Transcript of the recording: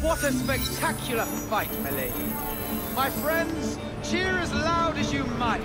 What a spectacular fight, milady. My friends, cheer as loud as you might.